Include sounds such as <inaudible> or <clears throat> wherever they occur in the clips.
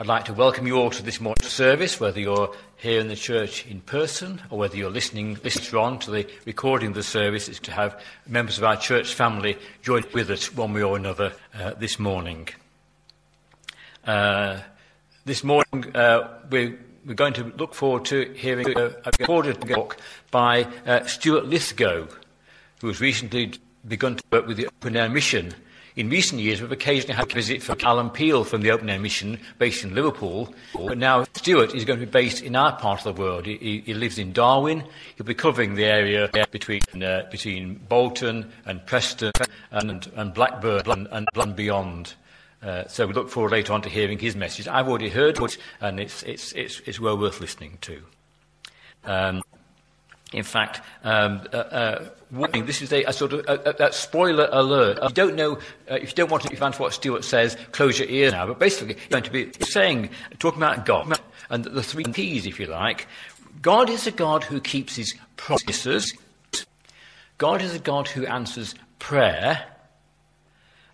I'd like to welcome you all to this morning's service, whether you're here in the church in person or whether you're listening later on to the recording of the service. It's to have members of our church family join with us one way or another uh, this morning. Uh, this morning, uh, we're, we're, going to look forward to hearing a, a recorded talk by uh, Stuart Lythgoe, who has recently begun to work with the Open Air Mission in recent years, we've occasionally had a visit from Alan Peel from the Open Air Mission, based in Liverpool. But now Stuart is going to be based in our part of the world. He, he lives in Darwen. He'll be covering the area between, uh, between Bolton and Preston and, and Blackburn and, and, and beyond. Uh, so we look forward later on to hearing his message. I've already heard it, and it's, it's, it's, it's well worth listening to. Um, in fact, um, uh, uh, warning, this is a, a sort of a, a, spoiler alert. If you don't know, uh, if you don't want to answer what Stuart says, close your ears now. But basically, you're going to be saying, talking about God, and the three P's, if you like. God is a God who keeps his promises. God is a God who answers prayer.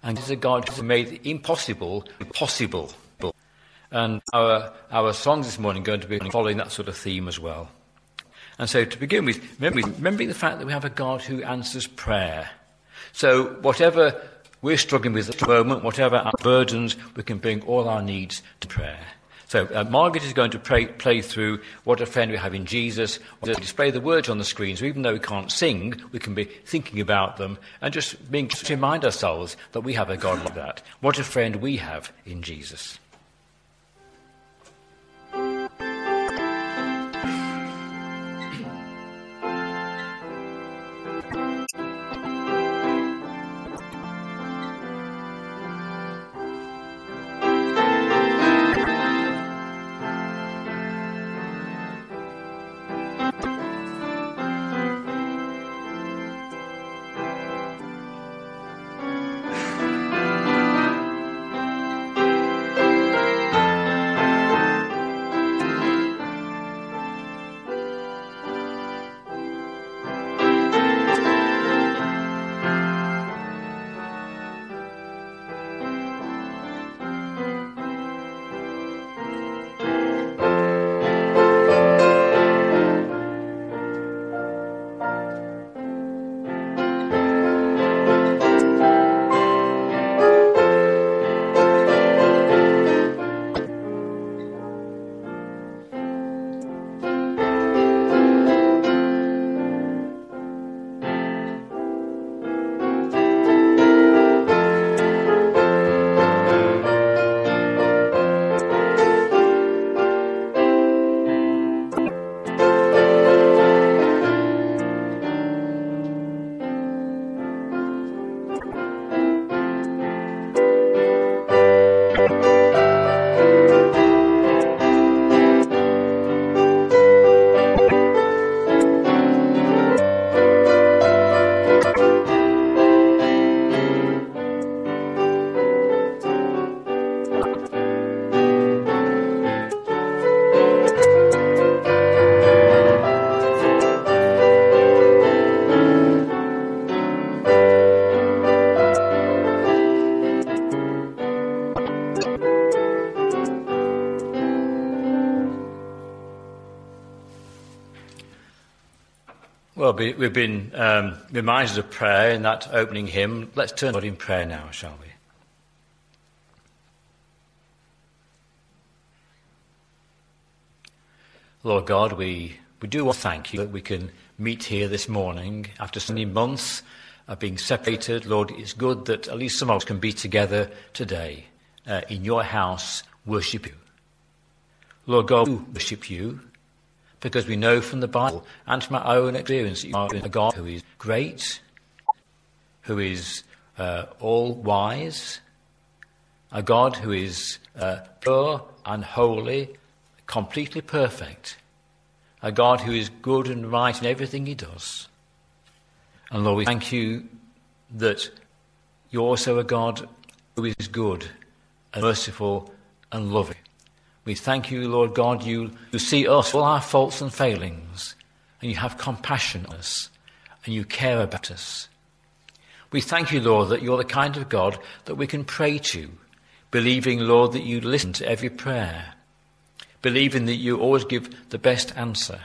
And is a God who made the impossible possible. And our, our songs this morning are going to be following that sort of theme as well. And so, to begin with, remembering the fact that we have a God who answers prayer. So, whatever we're struggling with at the moment, whatever our burdens, we can bring all our needs to prayer. So, uh, Margaret is going to pray, play through what a friend we have in Jesus. We'll display the words on the screen, so even though we can't sing, we can be thinking about them and just being to remind ourselves that we have a God like that. What a friend we have in Jesus. We've been um, reminded of prayer in that opening hymn. Let's turn to God in prayer now, shall we? Lord God, we, we do want to thank you that we can meet here this morning after so many months of being separated. Lord, it's good that at least some of us can be together today uh, in your house, worship you. Lord God, we worship you because we know from the Bible and from our own experience that you are a God who is great, who is uh, all wise, a God who is uh, pure and holy, completely perfect, a God who is good and right in everything he does. And Lord, we thank you that you're also a God who is good and merciful and loving. We thank you, Lord God, you, you see us, all our faults and failings, and you have compassion on us, and you care about us. We thank you, Lord, that you're the kind of God that we can pray to, believing, Lord, that you listen to every prayer, believing that you always give the best answer.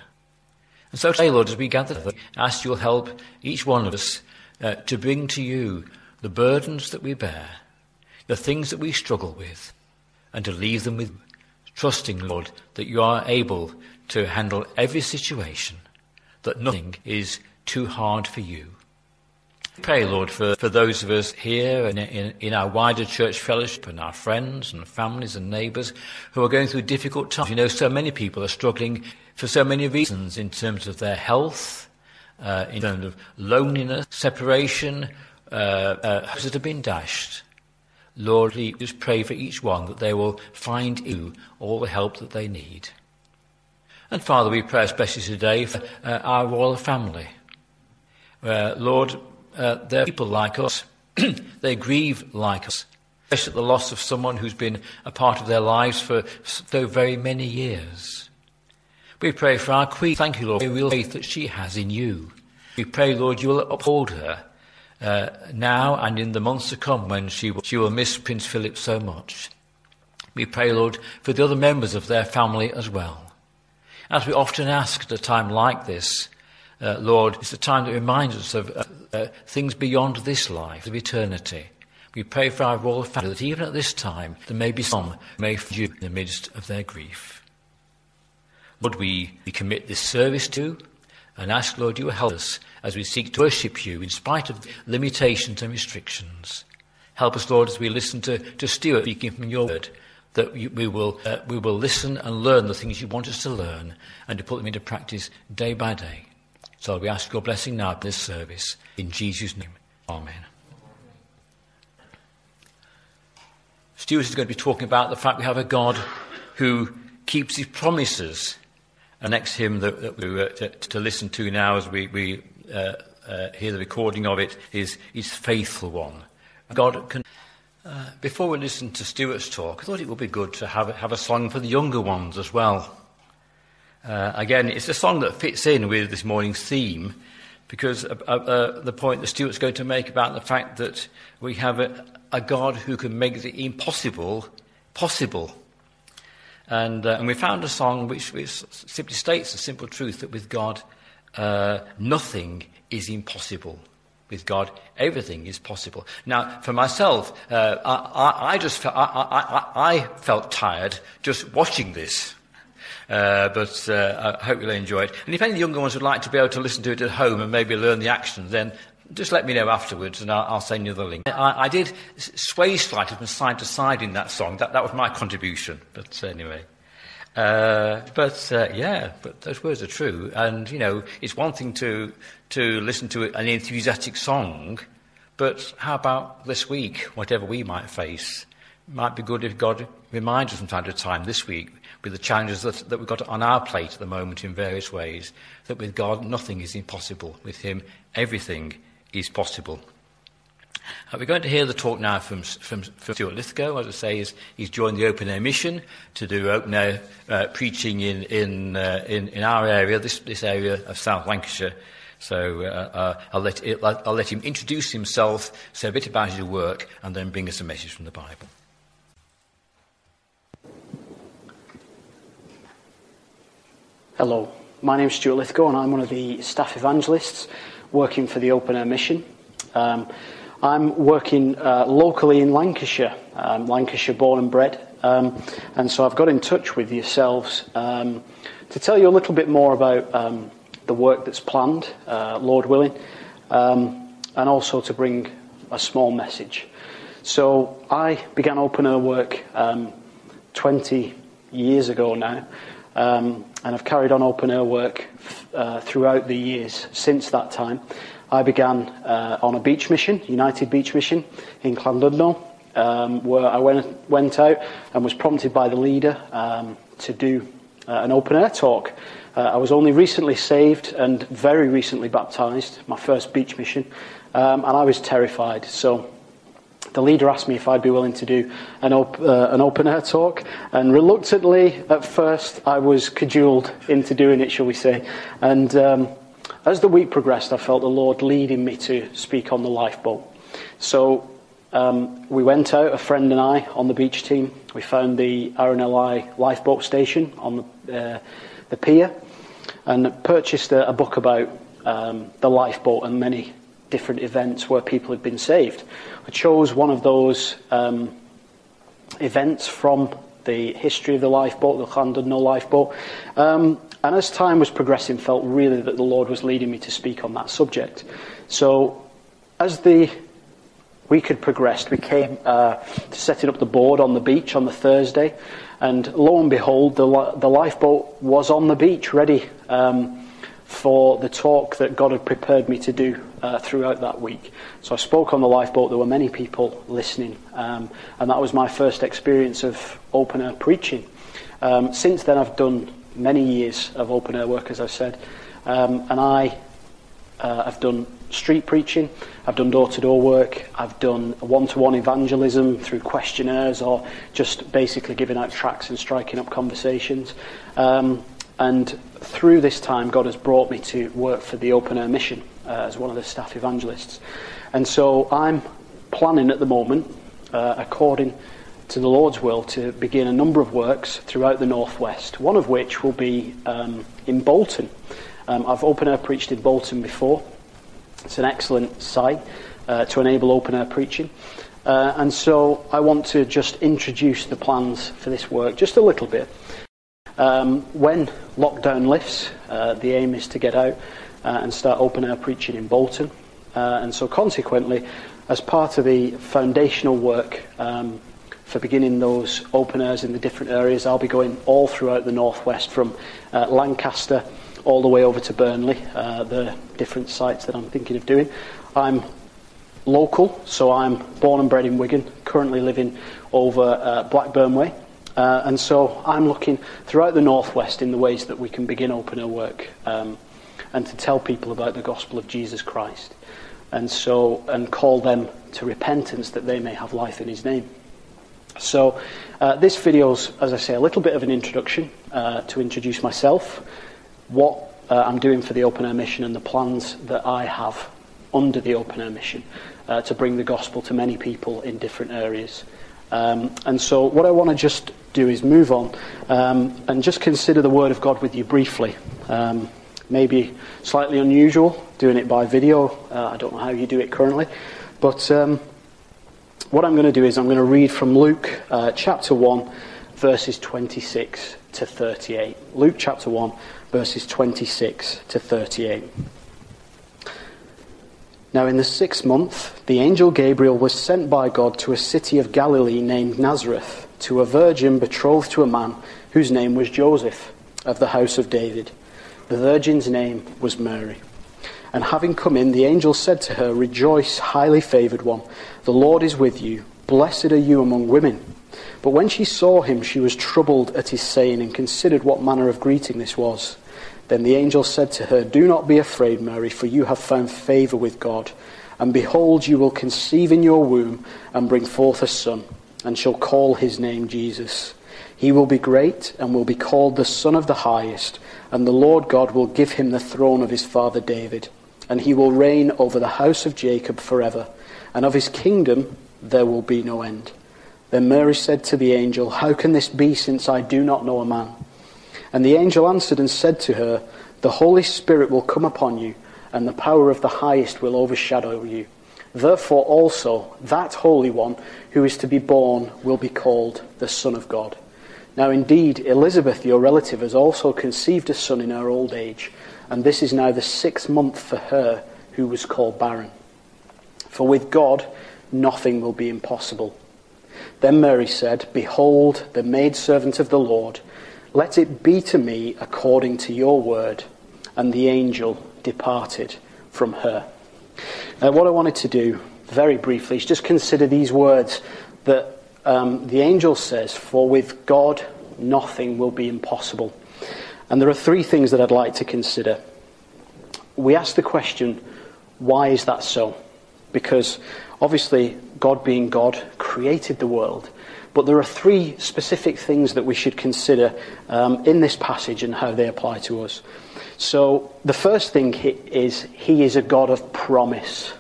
And so today, Lord, as we gather, I ask you'll help each one of us uh, to bring to you the burdens that we bear, the things that we struggle with, and to leave them with trusting, Lord, that you are able to handle every situation, that nothing is too hard for you. Pray, Lord, for, for those of us here and in, in our wider church fellowship and our friends and families and neighbours who are going through difficult times. You know, so many people are struggling for so many reasons in terms of their health, uh, in terms of loneliness, separation, uh, uh, that have been dashed. Lord, we just pray for each one that they will find you all the help that they need. And Father, we pray especially today for uh, our royal family. Uh, Lord, uh, they're people like us. <clears throat> they grieve like us, especially at the loss of someone who's been a part of their lives for so very many years. We pray for our Queen. Thank you, Lord, for the real faith that she has in you. We pray, Lord, you will uphold her uh, now and in the months to come when she will, she will miss Prince Philip so much. We pray, Lord, for the other members of their family as well. As we often ask at a time like this, uh, Lord, it's a time that reminds us of uh, uh, things beyond this life, of eternity. We pray for our royal family that even at this time there may be some who may find you in the midst of their grief. Lord, we, we commit this service to and ask, Lord, you help us as we seek to worship you in spite of limitations and restrictions. Help us, Lord, as we listen to, to Stuart speaking from your word, that we, we, will, uh, we will listen and learn the things you want us to learn and to put them into practice day by day. So we ask your blessing now for this service. In Jesus' name, Amen. Stuart is going to be talking about the fact we have a God who keeps his promises. The next hymn that, that we were to, to, listen to now as we, we uh, uh, hear the recording of it is His Faithful One. God can. Uh, before we listen to Stuart's talk, I thought it would be good to have, have a song for the younger ones as well. Uh, again, it's a song that fits in with this morning's theme because uh, the point that Stuart's going to make about the fact that we have a, a God who can make the impossible possible. And, uh, and we found a song which, which, simply states the simple truth that with God, uh, nothing is impossible. With God, everything is possible. Now, for myself, uh, I, I, I, just felt, I, I, felt tired just watching this. Uh, but uh, I hope you'll enjoy it. And if any of the younger ones would like to be able to listen to it at home and maybe learn the actions, then just let me know afterwards and I'll, I'll send you the link. I, I, did sway slightly from side to side in that song. That, that was my contribution. But anyway. Uh, but uh, yeah, but those words are true. And, you know, it's one thing to, to listen to an enthusiastic song, but how about this week, whatever we might face? Might be good if God reminds us from time to time this week with the challenges that, that we've got on our plate at the moment in various ways, that with God nothing is impossible. With Him, everything is possible. Uh, we're going to hear the talk now from, from, from Stuart Lythgoe. As I say, he's, he's joined the Open Air Mission to do open air uh, preaching in, in, uh, in, in, our area, this, this area of South Lancashire. So uh, uh I'll, let, I'll let him introduce himself, say a bit about his work, and then bring us a message from the Bible. Hello, my name is Stuart Lythgoe and I'm one of the staff evangelists working for the Open Air Mission. Um, I'm working uh, locally in Lancashire, um, Lancashire born and bred, um, and so I've got in touch with yourselves um, to tell you a little bit more about um, the work that's planned, uh, Lord willing, um, and also to bring a small message. So I began Open Air work 20 years ago now. Um, and I've carried on open air work uh, throughout the years since that time. I began uh, on a beach mission, United Beach Mission in Llandudno, um, where I went, went out and was prompted by the leader um, to do uh, an open air talk. Uh, I was only recently saved and very recently baptized, my first beach mission, um, and I was terrified. So the leader asked me if I'd be willing to do an, op- uh, an open air talk, and reluctantly, at first, I was cajoled into doing it, shall we say. And um, as the week progressed, I felt the Lord leading me to speak on the lifeboat. So um, we went out, a friend and I, on the beach team. We found the RNLI lifeboat station on the, uh, the pier and purchased a, a book about um, the lifeboat and many different events where people had been saved. I chose one of those um, events from the history of the lifeboat, the Llandudno lifeboat. Um, and as time was progressing, felt really that the Lord was leading me to speak on that subject. So, as the week had progressed, we came uh, to setting up the board on the beach on the Thursday, and lo and behold, the, the lifeboat was on the beach, ready um, for the talk that God had prepared me to do uh, throughout that week. So I spoke on the lifeboat. There were many people listening, um, and that was my first experience of open air preaching. Um, since then, I've done many years of open air work, as I said, um, and I uh, have done street preaching, I've done door to door work, I've done one to one evangelism through questionnaires or just basically giving out tracts and striking up conversations. Um, and through this time, God has brought me to work for the Open Air Mission uh, as one of the staff evangelists. And so I'm planning at the moment, uh, according to the Lord's will, to begin a number of works throughout the Northwest, one of which will be um, in Bolton. Um, I've open air preached in Bolton before. It's an excellent site uh, to enable open air preaching. Uh, and so I want to just introduce the plans for this work just a little bit. Um, when lockdown lifts, uh, the aim is to get out uh, and start open air preaching in Bolton. Uh, and so, consequently, as part of the foundational work um, for beginning those open airs in the different areas, I'll be going all throughout the northwest from uh, Lancaster all the way over to Burnley, uh, the different sites that I'm thinking of doing. I'm local, so I'm born and bred in Wigan, currently living over uh, Blackburn Way. Uh, and so I'm looking throughout the northwest in the ways that we can begin open our work um, and to tell people about the gospel of Jesus Christ. And so, and call them to repentance that they may have life in his name. So, uh, this video's, as I say, a little bit of an introduction uh, to introduce myself, what uh, I'm doing for the open air mission, and the plans that I have under the open air mission uh, to bring the gospel to many people in different areas. Um, and so, what I want to just do is move on um, and just consider the Word of God with you briefly. Um, maybe slightly unusual doing it by video. Uh, I don't know how you do it currently. But um, what I'm going to do is I'm going to read from Luke uh, chapter 1, verses 26 to 38. Luke chapter 1, verses 26 to 38. Now, in the sixth month, the angel Gabriel was sent by God to a city of Galilee named Nazareth to a virgin betrothed to a man whose name was Joseph, of the house of David. The virgin's name was Mary. And having come in, the angel said to her, Rejoice, highly favoured one, the Lord is with you. Blessed are you among women. But when she saw him, she was troubled at his saying, and considered what manner of greeting this was. Then the angel said to her, Do not be afraid, Mary, for you have found favour with God. And behold, you will conceive in your womb and bring forth a son and shall call his name Jesus. He will be great and will be called the Son of the Highest, and the Lord God will give him the throne of his father David, and he will reign over the house of Jacob forever, and of his kingdom there will be no end. Then Mary said to the angel, How can this be, since I do not know a man? And the angel answered and said to her, The Holy Spirit will come upon you, and the power of the highest will overshadow you. Therefore also that Holy One who is to be born will be called the Son of God. Now indeed, Elizabeth, your relative, has also conceived a son in her old age, and this is now the sixth month for her who was called barren. For with God nothing will be impossible. Then Mary said, Behold, the maidservant of the Lord, let it be to me according to your word. And the angel departed from her. Now, what I wanted to do very briefly is just consider these words that um, the angel says, For with God nothing will be impossible. And there are three things that I'd like to consider. We ask the question, why is that so? Because obviously, God being God created the world. But there are three specific things that we should consider um, in this passage and how they apply to us. So, the first thing is, He is a God of promise.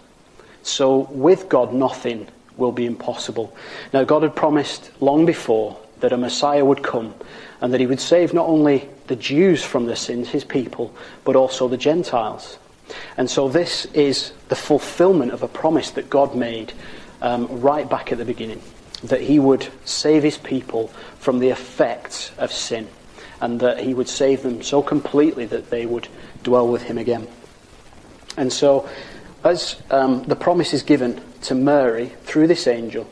So, with God, nothing will be impossible. Now, God had promised long before that a Messiah would come and that he would save not only the Jews from their sins, his people, but also the Gentiles. And so this is the fulfillment of a promise that God made um, right back at the beginning that he would save his people from the effects of sin and that he would save them so completely that they would dwell with him again. And so, as um, the promise is given to Mary through this angel,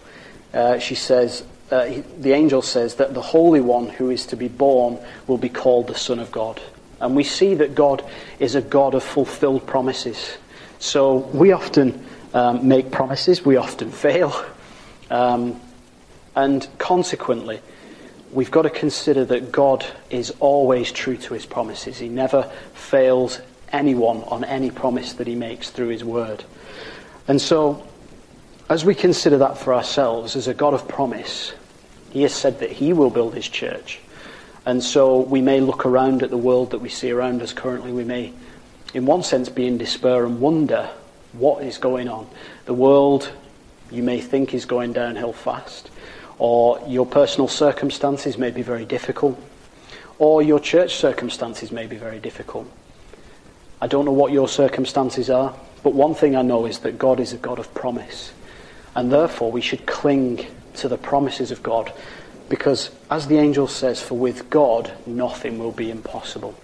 uh, she says, uh, he, the angel says that the Holy One who is to be born will be called the Son of God. And we see that God is a God of fulfilled promises. So we often um, make promises, we often <laughs> fail. Um, and consequently, we've got to consider that God is always true to his promises. He never fails anyone on any promise that he makes through his word. And so, as we consider that for ourselves as a God of promise, he has said that he will build his church. And so we may look around at the world that we see around us currently. We may, in one sense, be in despair and wonder what is going on. The world, you may think, is going downhill fast, or your personal circumstances may be very difficult, or your church circumstances may be very difficult. I don't know what your circumstances are, but one thing I know is that God is a God of promise. And therefore, we should cling to the promises of God because, as the angel says, for with God nothing will be impossible.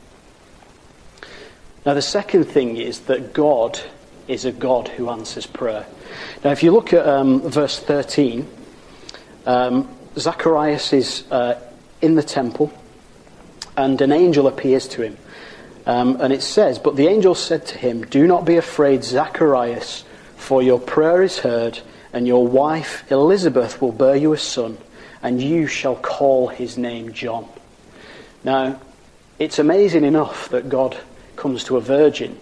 Now, the second thing is that God is a God who answers prayer. Now, if you look at um, verse 13, um, Zacharias is uh, in the temple, and an angel appears to him. Um, and it says, But the angel said to him, Do not be afraid, Zacharias, for your prayer is heard, and your wife Elizabeth will bear you a son and you shall call his name John. Now, it's amazing enough that God comes to a virgin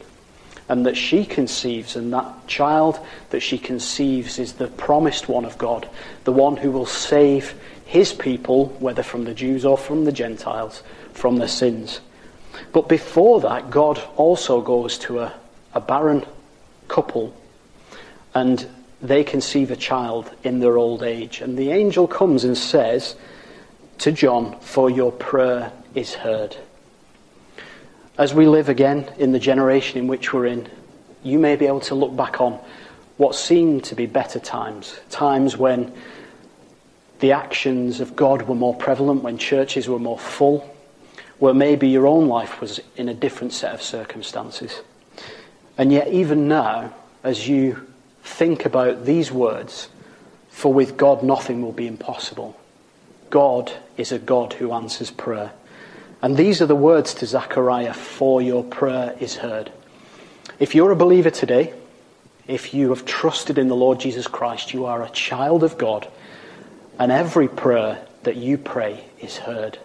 and that she conceives, and that child that she conceives is the promised one of God, the one who will save his people, whether from the Jews or from the Gentiles, from their sins. But before that, God also goes to a, a barren couple and they conceive a child in their old age. And the angel comes and says to John, For your prayer is heard. As we live again in the generation in which we're in, you may be able to look back on what seemed to be better times, times when the actions of God were more prevalent, when churches were more full, where maybe your own life was in a different set of circumstances. And yet, even now, as you think about these words For with God nothing will be impossible. God is a God who answers prayer. And these are the words to Zechariah For your prayer is heard. If you're a believer today, if you have trusted in the Lord Jesus Christ, you are a child of God, and every prayer that you pray is heard.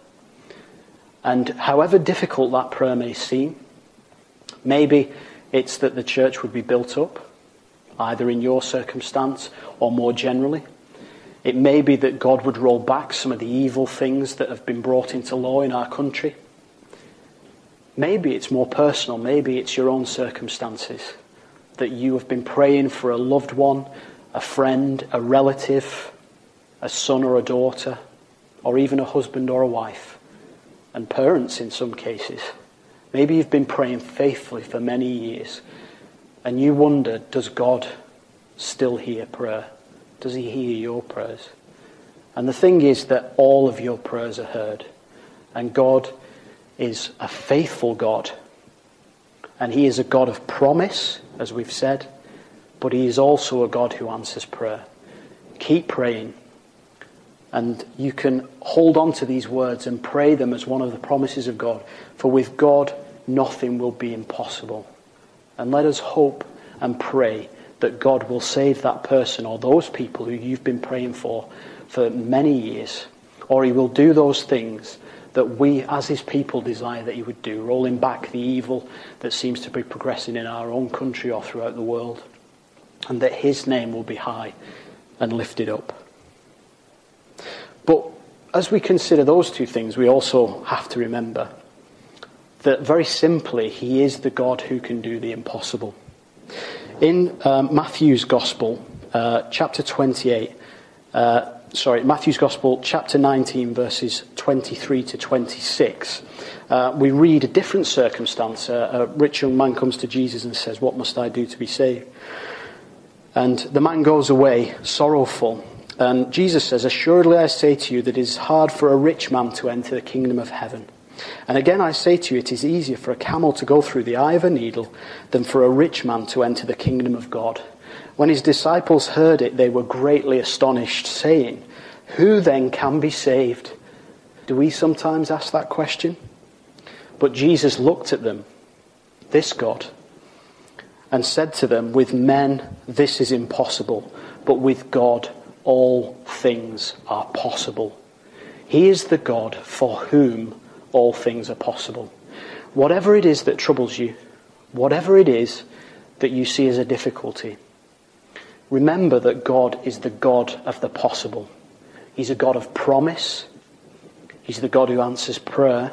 And however difficult that prayer may seem, maybe it's that the church would be built up, either in your circumstance or more generally. It may be that God would roll back some of the evil things that have been brought into law in our country. Maybe it's more personal. Maybe it's your own circumstances that you have been praying for a loved one, a friend, a relative, a son or a daughter, or even a husband or a wife, and parents in some cases. Maybe you've been praying faithfully for many years and you wonder, does God still hear prayer? Does he hear your prayers? And the thing is that all of your prayers are heard. And God is a faithful God. And he is a God of promise, as we've said, but he is also a God who answers prayer. Keep praying. And you can hold on to these words and pray them as one of the promises of God. For with God, nothing will be impossible. And let us hope and pray that God will save that person or those people who you've been praying for for many years. Or he will do those things that we, as his people, desire that he would do, rolling back the evil that seems to be progressing in our own country or throughout the world. And that his name will be high and lifted up. But as we consider those two things, we also have to remember that very simply, he is the God who can do the impossible. In um, Matthew's Gospel, uh, chapter 28. Uh, sorry, Matthew's Gospel, chapter 19, verses 23 to 26. Uh, we read a different circumstance. Uh, a rich young man comes to Jesus and says, What must I do to be saved? And the man goes away sorrowful. And Jesus says, Assuredly I say to you that it is hard for a rich man to enter the kingdom of heaven. And again I say to you, it is easier for a camel to go through the eye of a needle than for a rich man to enter the kingdom of God. When his disciples heard it, they were greatly astonished, saying, Who then can be saved? Do we sometimes ask that question? But Jesus looked at them, this God, and said to them, With men this is impossible, but with God all things are possible. He is the God for whom all things are possible. Whatever it is that troubles you, whatever it is that you see as a difficulty, remember that God is the God of the possible. He's a God of promise. He's the God who answers prayer.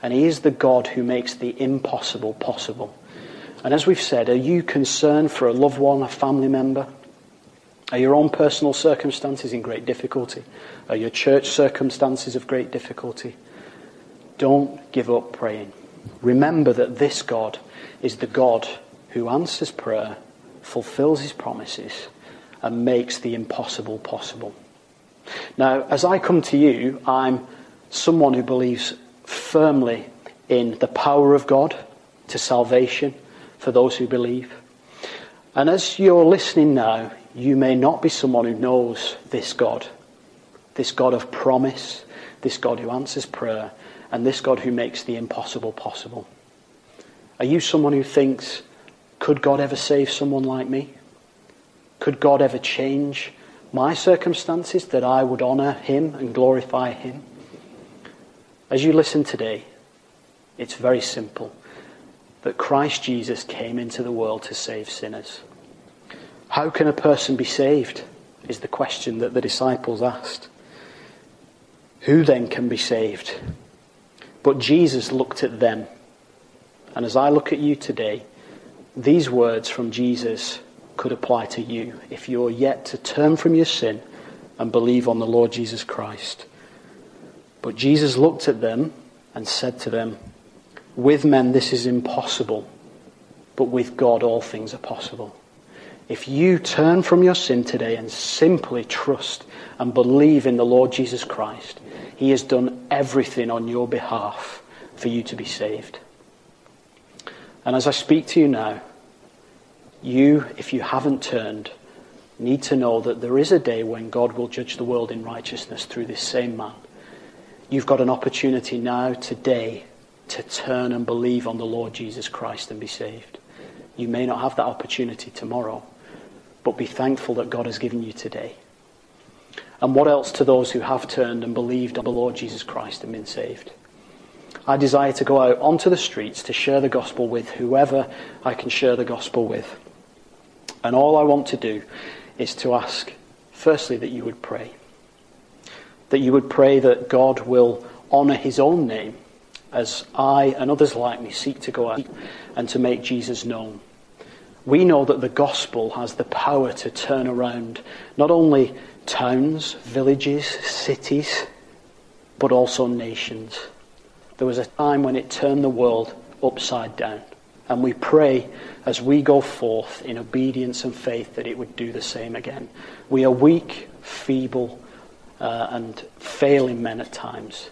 And He is the God who makes the impossible possible. And as we've said, are you concerned for a loved one, a family member? Are your own personal circumstances in great difficulty? Are your church circumstances of great difficulty? Don't give up praying. Remember that this God is the God who answers prayer, fulfills his promises, and makes the impossible possible. Now, as I come to you, I'm someone who believes firmly in the power of God to salvation for those who believe. And as you're listening now, you may not be someone who knows this God, this God of promise, this God who answers prayer, and this God who makes the impossible possible. Are you someone who thinks, could God ever save someone like me? Could God ever change my circumstances that I would honour Him and glorify Him? As you listen today, it's very simple that Christ Jesus came into the world to save sinners. How can a person be saved? Is the question that the disciples asked. Who then can be saved? But Jesus looked at them. And as I look at you today, these words from Jesus could apply to you if you're yet to turn from your sin and believe on the Lord Jesus Christ. But Jesus looked at them and said to them, With men this is impossible, but with God all things are possible. If you turn from your sin today and simply trust and believe in the Lord Jesus Christ, He has done everything on your behalf for you to be saved. And as I speak to you now, you, if you haven't turned, need to know that there is a day when God will judge the world in righteousness through this same man You've got an opportunity now, today, to turn and believe on the Lord Jesus Christ and be saved. You may not have that opportunity tomorrow, but be thankful that God has given you today. And what else to those who have turned and believed on the Lord Jesus Christ and been saved? I desire to go out onto the streets to share the gospel with whoever I can share the gospel with. And all I want to do is to ask, firstly, that you would pray that you would pray that God will honour his own name as I and others like me seek to go out and to make Jesus known. We know that the gospel has the power to turn around not only towns, villages, cities, but also nations. There was a time when it turned the world upside down. And we pray as we go forth in obedience and faith that it would do the same again. We are weak, feeble, uh, and failing men at times.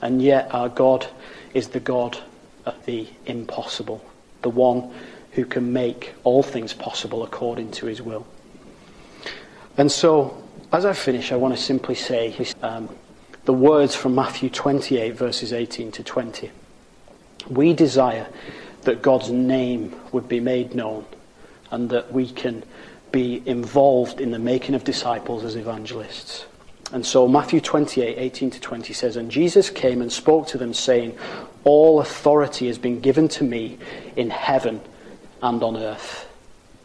And yet our God is the God of the impossible, the one who can make all things possible according to his will. And so, as I finish, I want to simply say um, the words from Matthew 28, verses 18 to 20. We desire that God's name would be made known and that we can be involved in the making of disciples as evangelists. And so Matthew 28, 18 to 20 says, And Jesus came and spoke to them, saying, All authority has been given to me in heaven and on earth.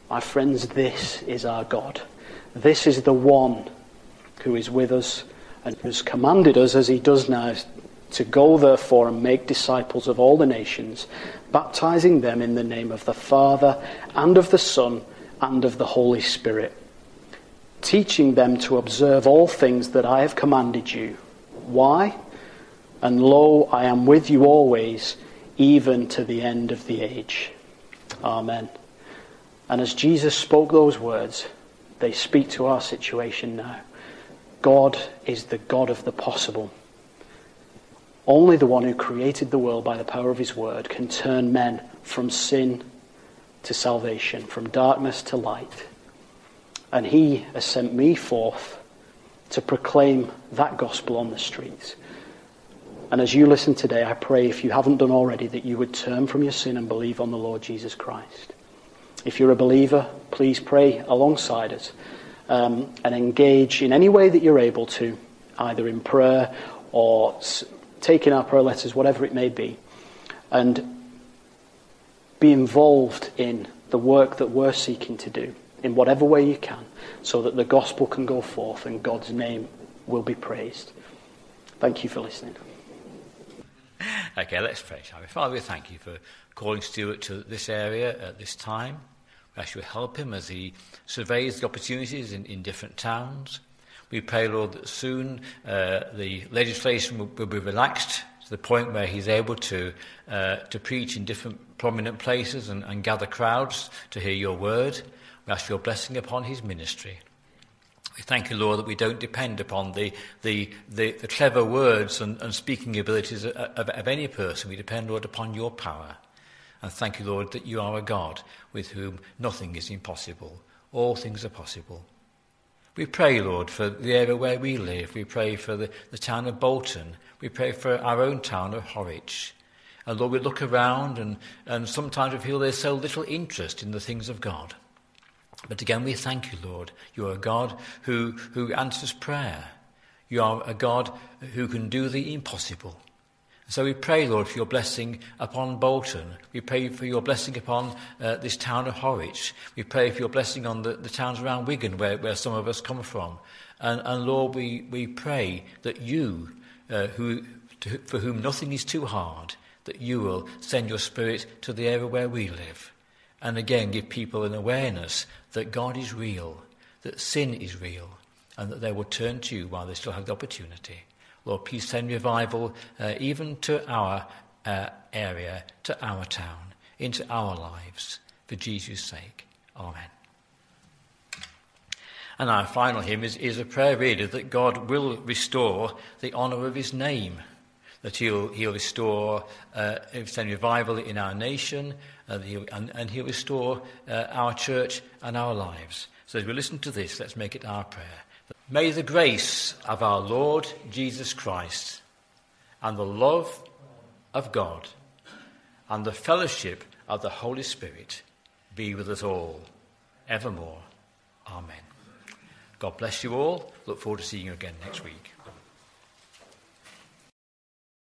My friends, this is our God. This is the one who is with us and has commanded us, as he does now, to go therefore and make disciples of all the nations, baptizing them in the name of the Father and of the Son and of the Holy Spirit teaching them to observe all things that I have commanded you. Why? And lo, I am with you always, even to the end of the age. Amen. And as Jesus spoke those words, they speak to our situation now. God is the God of the possible. Only the one who created the world by the power of his word can turn men from sin to salvation, from darkness to light. And he has sent me forth to proclaim that gospel on the streets. And as you listen today, I pray, if you haven't done already, that you would turn from your sin and believe on the Lord Jesus Christ. If you're a believer, please pray alongside us um, and engage in any way that you're able to, either in prayer or taking our prayer letters, whatever it may be, and be involved in the work that we're seeking to do in whatever way you can so that the gospel can go forth and God's name will be praised. Thank you for listening. Okay, let's pray, shall we? Father, we thank you for calling Stuart to this area at this time. We ask you help him as he surveys the opportunities in, in different towns. We pray, Lord, that soon uh, the legislation will, will be relaxed to the point where he's able to, uh, to preach in different prominent places and, and gather crowds to hear your word. We ask your blessing upon his ministry. We thank you, Lord, that we don't depend upon the, the, the, the clever words and, and speaking abilities of, of, of any person. We depend, Lord, upon your power. And thank you, Lord, that you are a God with whom nothing is impossible. All things are possible. We pray, Lord, for the area where we live. We pray for the, the town of Bolton. We pray for our own town of Horwich. And Lord, we look around and, and sometimes we feel there's so little interest in the things of God. But again, we thank you, Lord. You are a God who, who answers prayer. You are a God who can do the impossible. So we pray, Lord, for your blessing upon Bolton. We pray for your blessing upon uh, this town of Horwich. We pray for your blessing on the, the towns around Wigan, where, where some of us come from. And, and Lord, we, we pray that you, uh, who, to, for whom nothing is too hard, that you will send your Spirit to the area where we live. And again, give people an awareness that God is real, that sin is real, and that they will turn to you while they still have the opportunity. Lord, please send revival uh, even to our uh, area, to our town, into our lives, for Jesus' sake. Amen. And our final hymn is, is a prayer really that God will restore the honour of his name, that he'll, he'll restore, uh, send revival in our nation, and he'll, and, and he'll restore uh, our church and our lives. So as we listen to this, let's make it our prayer. May the grace of our Lord Jesus Christ and the love of God and the fellowship of the Holy Spirit be with us all evermore. Amen. God bless you all. Look forward to seeing you again next week.